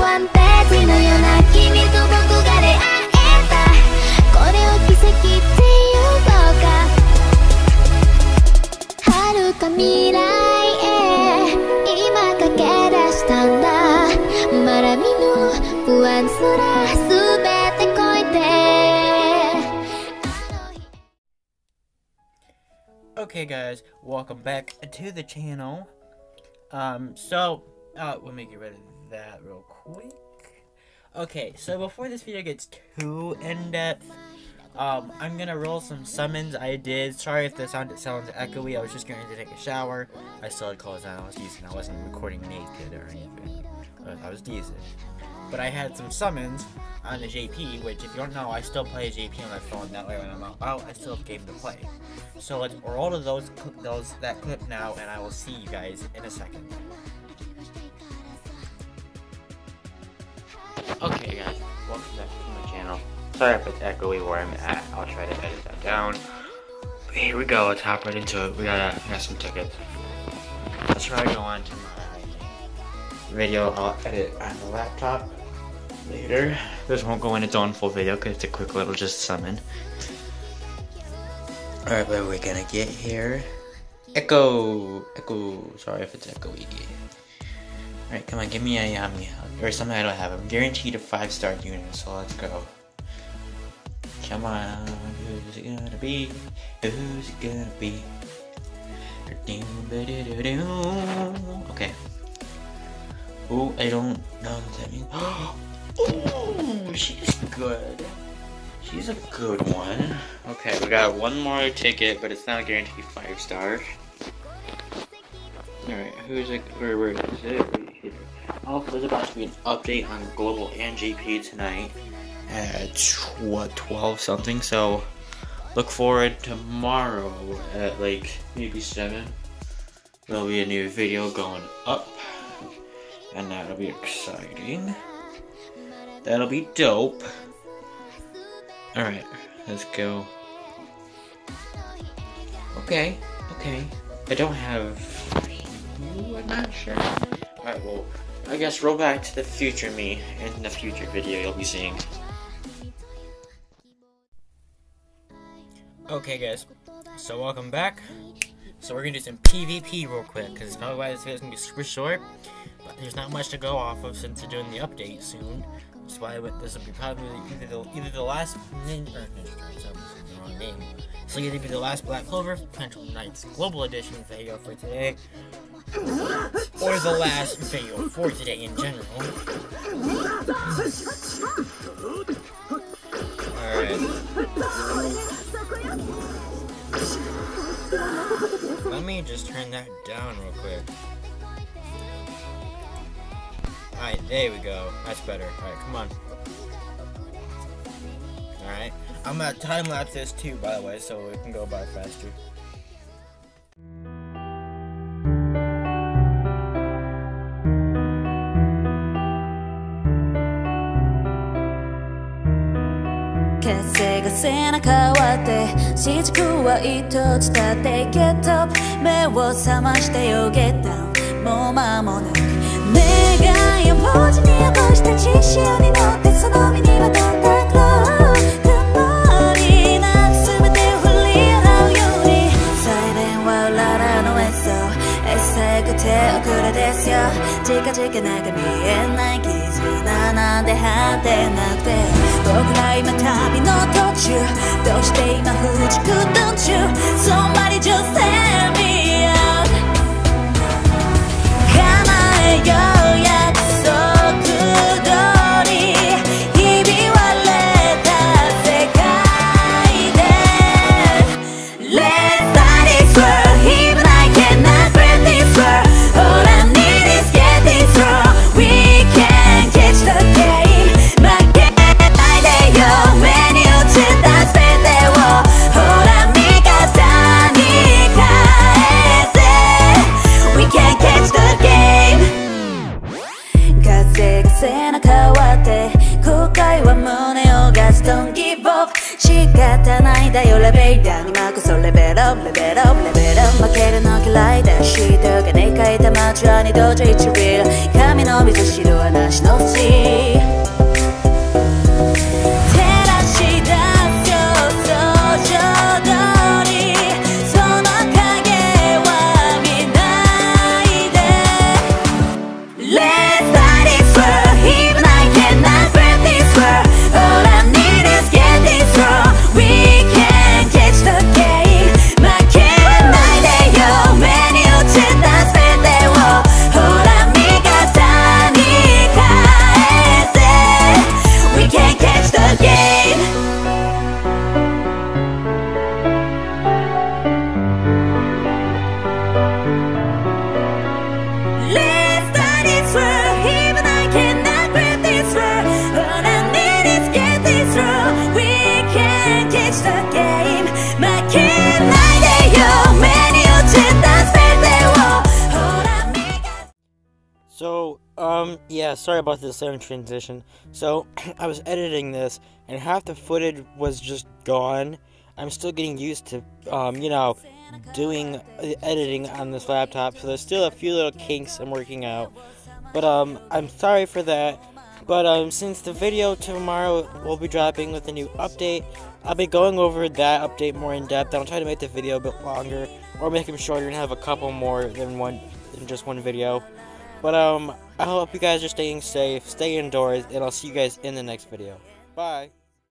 ワンページのような君と僕が出会えた。これを奇跡っていうのか。遥か未来へ今駆け出したんだ。まだ見ぬ不安すら全て越えて Okay, guys, welcome back to the channel. Um, so, uh, let me get rid of that real quick. Okay, so before this video gets too in-depth, um, I'm gonna roll some summons I did. Sorry if the sound sounds echoey, I was just going to take a shower. I still had clothes on, I was decent, I wasn't recording naked or anything. I was decent. But I had some summons on the JP, which if you don't know, I still play JP on my phone. That way, when I'm out, I still have game to play. So let's roll to those those that clip now, and I will see you guys in a second. Okay, guys, welcome back to my channel. Sorry if it's echoey where I'm at. I'll try to edit that down. But here we go. Let's hop right into it. We gotta got some tickets. Let's try to go on to my video. I'll edit on the laptop later. This won't go in its own full video because it's a quick little just summon. Alright, what are we gonna get here? Echo! Echo! Sorry if it's echoey. Alright, come on, give me a Yami. Or something I don't have. I'm guaranteed a 5 star unit, so let's go. Come on, who's it gonna be? Who's it gonna be? Okay. Oh, I don't know what that means. Oh, she's good. She's a good one. Okay, we got one more ticket, but it's not guaranteed five star. Alright, who's it? Where, where is it? Right here. Oh, there's about to be an update on Global and JP tonight at what 12 something. So look forward tomorrow at like maybe seven. There'll be a new video going up, and that'll be exciting. That'll be dope. Alright, let's go. Okay, okay. I don't have. I'm not sure. Alright, well, I guess roll back to the future me in the future video you'll be seeing. Okay, guys. So, welcome back. So, we're gonna do some PvP real quick because probably why this video is gonna be super short. But there's not much to go off of since they're doing the update soon. That's why this will be probably either the, either the last ninja, so the wrong name. So either be the last Black Clover Potential Knights Global Edition video for today, or the last video for today in general. Alright. Let me just turn that down real quick. Alright, there we go. That's better. Alright, come on. Alright. I'm gonna time lapse this too, by the way, so it can go by faster.「結成が背中割って四軸は一つ立ってゲット目を覚ましてよゲットもう間もなく。願いを文字に起こして実習に乗ってその身にまとってですよ。近々なんか見えない絆なんて果てなくて。僕ら今旅の途中。どうして今不熟途中？Somebody レベーダーに任せレベルアップレベルアップレベルアップ負けるの嫌いだ。しとかで書いた街は二度と一ビ So, um, yeah, sorry about the sudden transition. So, I was editing this, and half the footage was just gone. I'm still getting used to, um, you know, doing uh, editing on this laptop, so there's still a few little kinks I'm working out. But, um, I'm sorry for that. But, um, since the video tomorrow will be dropping with a new update, I'll be going over that update more in depth. I'll try to make the video a bit longer, or make them shorter and have a couple more than one, than just one video. But um, I hope you guys are staying safe, stay indoors, and I'll see you guys in the next video. Bye.